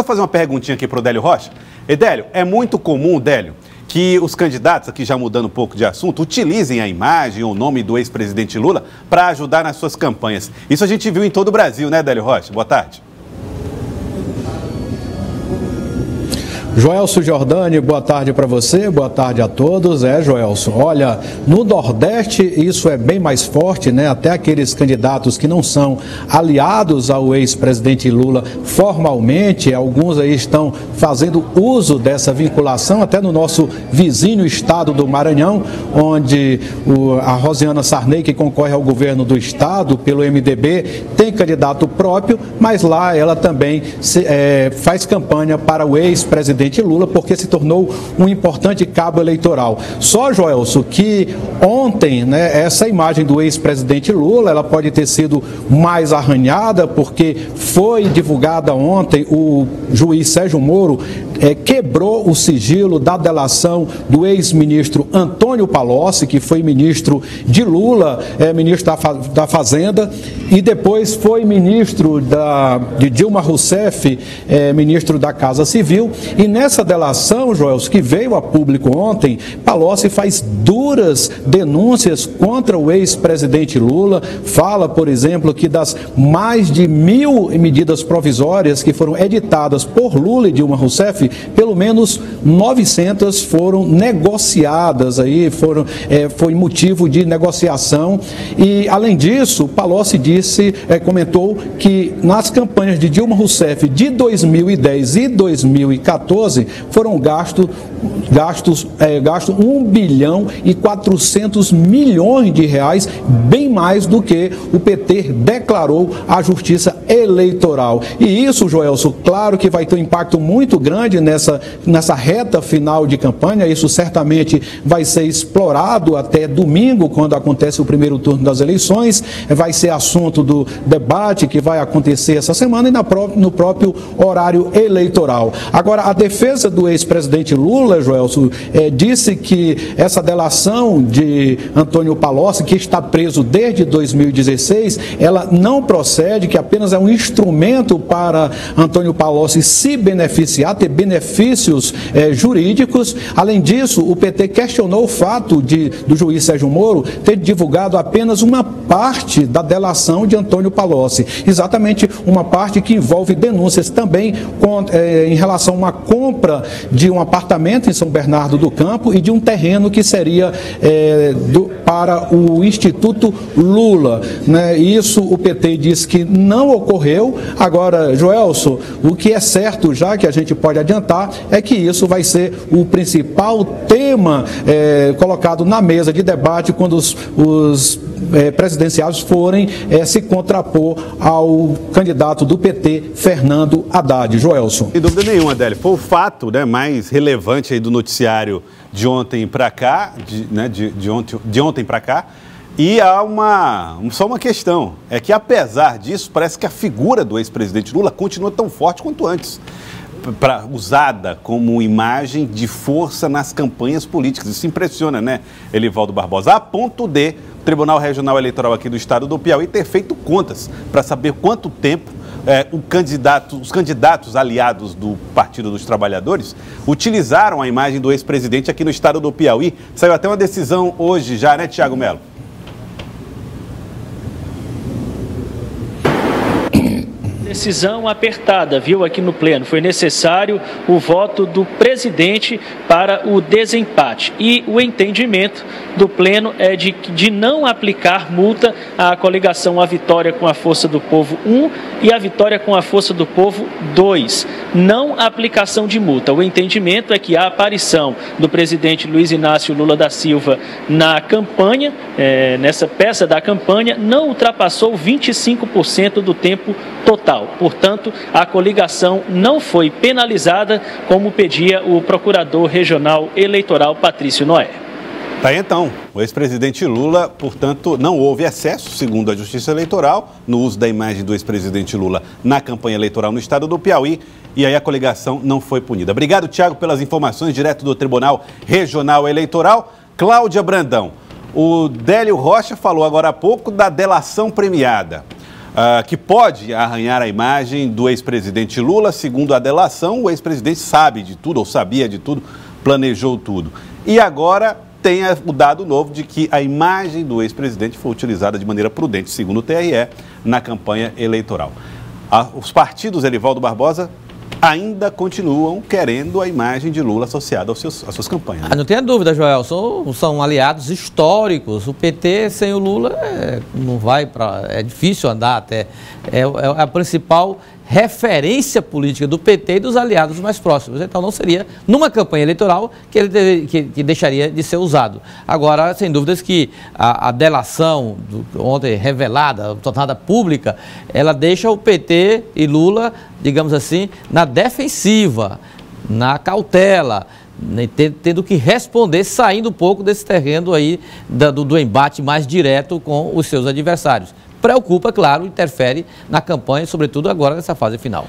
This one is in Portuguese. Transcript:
só fazer uma perguntinha aqui para o Délio Rocha. Edélio, é muito comum, Délio, que os candidatos, aqui já mudando um pouco de assunto, utilizem a imagem ou o nome do ex-presidente Lula para ajudar nas suas campanhas. Isso a gente viu em todo o Brasil, né, Délio Rocha? Boa tarde. Joelso Jordani, boa tarde para você, boa tarde a todos. É, Joelso, olha, no Nordeste isso é bem mais forte, né? Até aqueles candidatos que não são aliados ao ex-presidente Lula formalmente, alguns aí estão fazendo uso dessa vinculação, até no nosso vizinho estado do Maranhão, onde a Rosiana Sarney, que concorre ao governo do estado pelo MDB, tem candidato próprio, mas lá ela também se, é, faz campanha para o ex-presidente presidente Lula, porque se tornou um importante cabo eleitoral. Só, Joelso, que ontem, né, essa imagem do ex-presidente Lula, ela pode ter sido mais arranhada, porque foi divulgada ontem, o juiz Sérgio Moro é, quebrou o sigilo da delação do ex-ministro Antônio Palocci, que foi ministro de Lula, é, ministro da, da Fazenda, e depois foi ministro da, de Dilma Rousseff, é, ministro da Casa Civil, e nessa delação, Joels, que veio a público ontem, Palocci faz duras denúncias contra o ex-presidente Lula. Fala, por exemplo, que das mais de mil medidas provisórias que foram editadas por Lula e Dilma Rousseff, pelo menos 900 foram negociadas aí, foram, é, foi motivo de negociação. E, além disso, Palocci disse, é, comentou que nas campanhas de Dilma Rousseff de 2010 e 2014, foram gastos gastos, é, gastos 1 bilhão e 400 milhões de reais, bem mais do que o PT declarou à Justiça Eleitoral. E isso, Joelso, claro que vai ter um impacto muito grande nessa, nessa reta final de campanha, isso certamente vai ser explorado até domingo, quando acontece o primeiro turno das eleições, vai ser assunto do debate que vai acontecer essa semana e na, no próprio horário eleitoral. Agora, a defesa do ex-presidente Lula, Joelso, é, disse que essa delação de Antônio Palocci, que está preso desde 2016, ela não procede, que apenas é um instrumento para Antônio Palocci se beneficiar, ter benefícios é, jurídicos. Além disso, o PT questionou o fato de, do juiz Sérgio Moro ter divulgado apenas uma parte da delação de Antônio Palocci, exatamente uma parte que envolve denúncias também com, é, em relação a uma compra de um apartamento em São Bernardo do Campo e de um terreno que seria é, do, para o Instituto Lula. Né? Isso o PT diz que não ocorreu. Agora, Joelso, o que é certo já que a gente pode adiantar é que isso vai ser o principal tema é, colocado na mesa de debate quando os, os é, presidenciais forem é, se contrapor ao candidato do PT, Fernando Haddad. Joelson. Sem dúvida nenhuma, Adélio. Foi o fato né, mais relevante aí do noticiário de ontem para cá, de, né, de, de ontem, de ontem para cá. E há uma, só uma questão, é que apesar disso, parece que a figura do ex-presidente Lula continua tão forte quanto antes, pra, usada como imagem de força nas campanhas políticas. Isso impressiona, né, Elivaldo Barbosa? A ponto de o Tribunal Regional Eleitoral aqui do estado do Piauí ter feito contas para saber quanto tempo é, candidato, os candidatos aliados do Partido dos Trabalhadores utilizaram a imagem do ex-presidente aqui no estado do Piauí. Saiu até uma decisão hoje já, né, Tiago Melo? Decisão apertada, viu, aqui no Pleno. Foi necessário o voto do presidente para o desempate. E o entendimento do Pleno é de, de não aplicar multa à coligação A Vitória com a Força do Povo 1 e a Vitória com a Força do Povo 2. Não aplicação de multa. O entendimento é que a aparição do presidente Luiz Inácio Lula da Silva na campanha, é, nessa peça da campanha, não ultrapassou 25% do tempo total. Portanto, a coligação não foi penalizada, como pedia o procurador regional eleitoral Patrício Noé. Tá aí então, o ex-presidente Lula, portanto, não houve excesso, segundo a Justiça Eleitoral, no uso da imagem do ex-presidente Lula na campanha eleitoral no estado do Piauí, e aí a coligação não foi punida. Obrigado, Tiago, pelas informações direto do Tribunal Regional Eleitoral. Cláudia Brandão, o Délio Rocha falou agora há pouco da delação premiada. Uh, que pode arranhar a imagem do ex-presidente Lula. Segundo a delação, o ex-presidente sabe de tudo, ou sabia de tudo, planejou tudo. E agora tem o dado novo de que a imagem do ex-presidente foi utilizada de maneira prudente, segundo o TRE, na campanha eleitoral. Os partidos Elivaldo Barbosa ainda continuam querendo a imagem de Lula associada aos seus, às suas campanhas. Né? Ah, não tenha dúvida, Joel, são, são aliados históricos. O PT sem o Lula é, não vai para. É difícil andar até. É, é a principal referência política do PT e dos aliados mais próximos. Então não seria numa campanha eleitoral que ele deve, que, que, deixaria de ser usado. Agora, sem dúvidas que a, a delação do, ontem revelada, tornada pública, ela deixa o PT e Lula, digamos assim, na defensiva, na cautela né, tendo que responder, saindo um pouco desse terreno aí do, do embate mais direto com os seus adversários preocupa, claro, interfere na campanha, sobretudo agora nessa fase final.